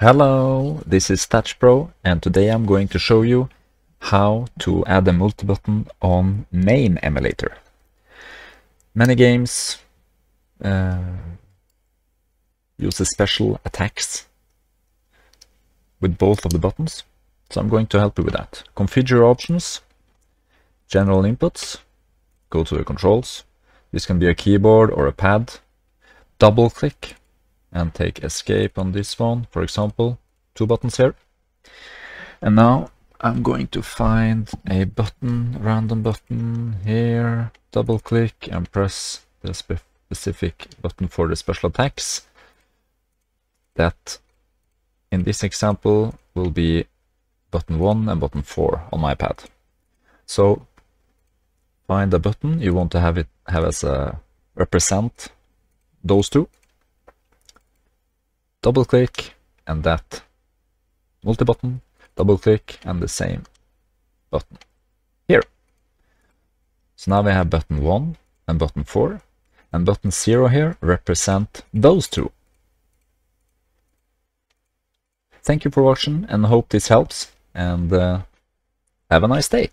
Hello, this is Thatchbro and today I'm going to show you how to add a multi-button on MAME emulator. Many games uh, use special attacks with both of the buttons, so I'm going to help you with that. Configure options, general inputs, go to the controls. This can be a keyboard or a pad. Double click and take escape on this one, for example, two buttons here. And now I'm going to find a button, random button here, double click and press the spe specific button for the special attacks. That in this example will be button 1 and button 4 on my pad. So find a button you want to have it have as a represent those two double click and that multi button, double click and the same button here. So now we have button 1 and button 4 and button 0 here represent those two. Thank you for watching and hope this helps and uh, have a nice day.